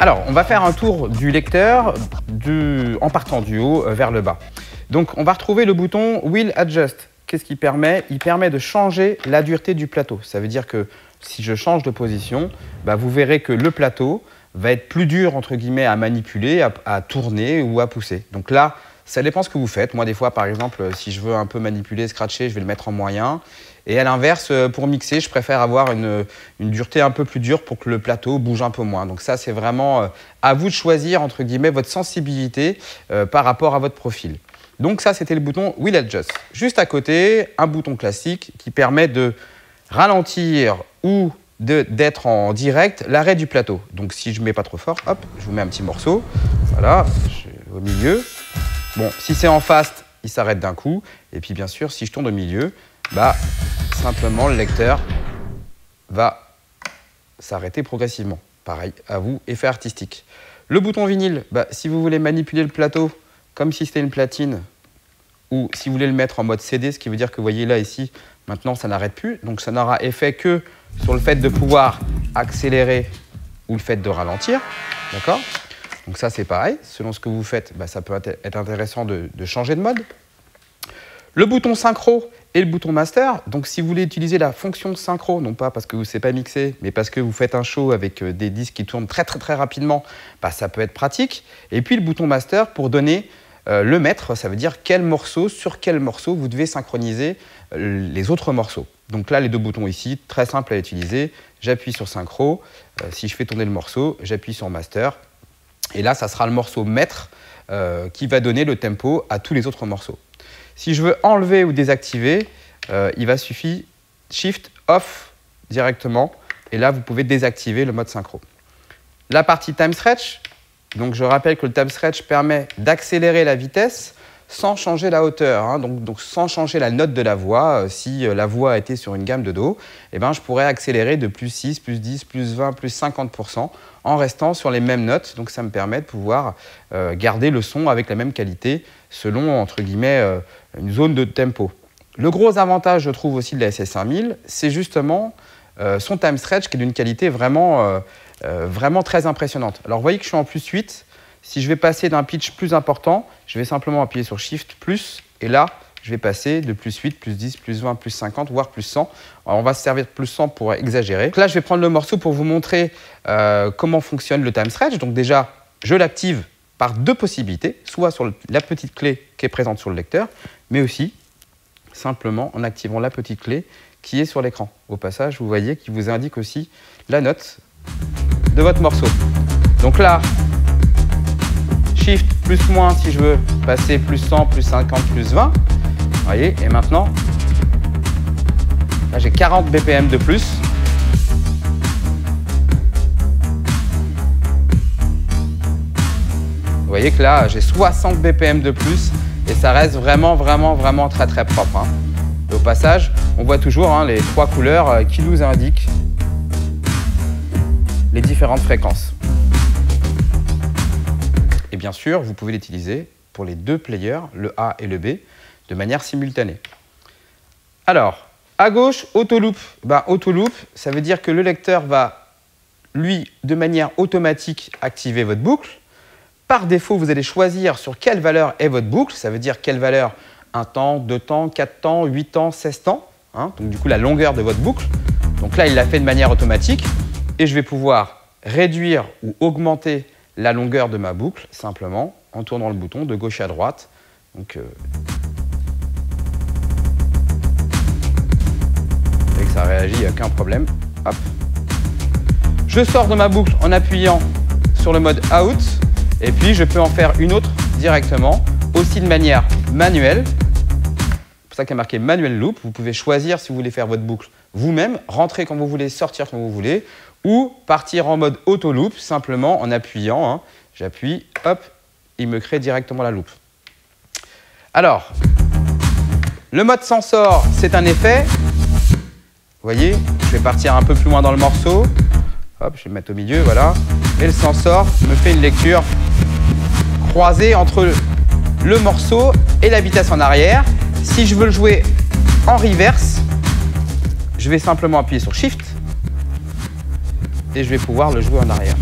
Alors, on va faire un tour du lecteur en partant du haut euh, vers le bas. Donc, on va retrouver le bouton Wheel Adjust. Qu'est-ce qu'il permet? Il permet de changer la dureté du plateau. Ça veut dire que si je change de position, bah, vous verrez que le plateau va être plus dur entre guillemets à manipuler, à, tourner ou à pousser. Donc là, ça dépend ce que vous faites. Moi, des fois, par exemple, si je veux un peu manipuler, scratcher, je vais le mettre en moyen. Et à l'inverse, pour mixer, je préfère avoir une, dureté un peu plus dure pour que le plateau bouge un peu moins. Donc ça, c'est vraiment euh, à vous de choisir, entre guillemets, votre sensibilité euh, par rapport à votre profil. Donc ça, c'était le bouton Wheel Adjust. Juste à côté, un bouton classique qui permet de ralentir ou d'être en direct l'arrêt du plateau. Donc si je ne mets pas trop fort, hop, je vous mets un petit morceau. Voilà, au milieu. Bon, si c'est en fast, il s'arrête d'un coup. Et puis bien sûr, si je tourne au milieu, bah simplement le lecteur va s'arrêter progressivement. Pareil, à vous, effet artistique. Le bouton vinyle, bah, si vous voulez manipuler le plateau comme si c'était une platine, ou si vous voulez le mettre en mode CD, ce qui veut dire que vous voyez là, ici, maintenant, ça n'arrête plus. Donc ça n'aura effet que sur le fait de pouvoir accélérer ou le fait de ralentir. D'accord? Donc ça, c'est pareil. Selon ce que vous faites, bah, ça peut être intéressant de, changer de mode. Le bouton synchro et le bouton master. Donc si vous voulez utiliser la fonction synchro, non pas parce que vous ne savez pas mixer, mais parce que vous faites un show avec euh, des disques qui tournent très très très rapidement, bah, ça peut être pratique. Et puis le bouton master pour donner euh, le maître, ça veut dire quel morceau, sur quel morceau vous devez synchroniser euh, les autres morceaux. Donc là, les deux boutons ici, très simple à utiliser. J'appuie sur synchro. si je fais tourner le morceau, j'appuie sur master. Et là, ça sera le morceau maître qui va donner le tempo à tous les autres morceaux. Si je veux enlever ou désactiver, euh, il va suffire Shift Off directement. Et là, vous pouvez désactiver le mode synchro. La partie time stretch, donc je rappelle que le time stretch permet d'accélérer la vitesse sans changer la hauteur, hein. donc, sans changer la note de la voix. Euh, si euh, la voix était sur une gamme de Do, eh ben, je pourrais accélérer de plus 6, plus 10, plus 20, plus 50% en restant sur les mêmes notes. Donc ça me permet de pouvoir garder le son avec la même qualité selon, entre guillemets, une zone de tempo. Le gros avantage, je trouve aussi de la SS5000, c'est justement euh, son time stretch qui est d'une qualité vraiment, euh, euh, vraiment très impressionnante. Alors vous voyez que je suis en plus 8. Si je vais passer d'un pitch plus important, je vais simplement appuyer sur Shift plus, et là, je vais passer de plus 8, plus 10, plus 20, plus 50, voire plus 100. Alors on va se servir de plus 100 pour exagérer. Là, je vais prendre le morceau pour vous montrer comment fonctionne le time stretch. Donc déjà, je l'active par deux possibilités, soit sur la petite clé qui est présente sur le lecteur, mais aussi simplement en activant la petite clé qui est sur l'écran. Au passage, vous voyez qu'il vous indique aussi la note de votre morceau. Donc là, Plus moins si je veux passer plus 100, plus 50, plus 20. Vous voyez, et maintenant, j'ai 40 BPM de plus. Vous voyez que là, j'ai 60 BPM de plus et ça reste vraiment, vraiment, vraiment très, très propre. Hein. au passage, on voit toujours hein, les trois couleurs euh, qui nous indiquent les différentes fréquences. Bien sûr, vous pouvez l'utiliser pour les deux players, le A et le B, de manière simultanée. Alors, à gauche, autoloop. Ben, autoloop, ça veut dire que le lecteur va, lui, de manière automatique, activer votre boucle. Par défaut, vous allez choisir sur quelle valeur est votre boucle. Ça veut dire quelle valeur? Un temps, deux temps, quatre temps, huit temps, 16 temps. Hein. donc du coup, la longueur de votre boucle. Donc là, il l'a fait de manière automatique. Et je vais pouvoir réduire ou augmenter la longueur de ma boucle simplement en tournant le bouton de gauche à droite. Donc, euh, et que ça réagit, il n'y a aucun problème. Je sors de ma boucle en appuyant sur le mode out. Et puis, je peux en faire une autre directement, aussi de manière manuelle. C'est pour ça qu'il y a marqué manuel loop. Vous pouvez choisir si vous voulez faire votre boucle vous-même, rentrer quand vous voulez, sortir quand vous voulez, ou partir en mode auto loop simplement en appuyant. Hein. J'appuie, hop, il me crée directement la loupe. Alors, le mode sensor, c'est un effet. Vous voyez, je vais partir un peu plus loin dans le morceau. Hop, je vais me mettre au milieu, voilà. Et le sensor me fait une lecture croisée entre le morceau et la vitesse en arrière. Si je veux le jouer en reverse, je vais simplement appuyer sur Shift et je vais pouvoir le jouer en arrière.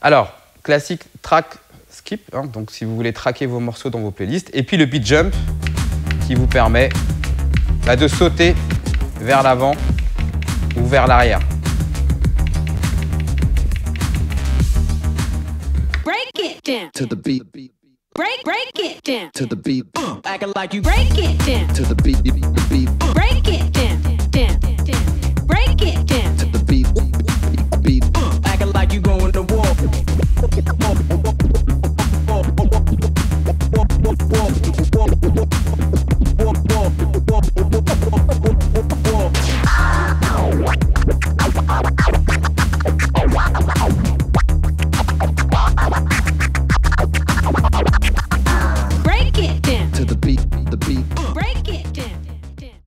Alors, classique track skip, hein, donc si vous voulez traquer vos morceaux dans vos playlists. Et puis le beat jump qui vous permet bah, de sauter vers l'avant ou vers l'arrière. To the beat. Break, break it down to the beat. Uh, like you break it down to the beat. beat. Break it down, down.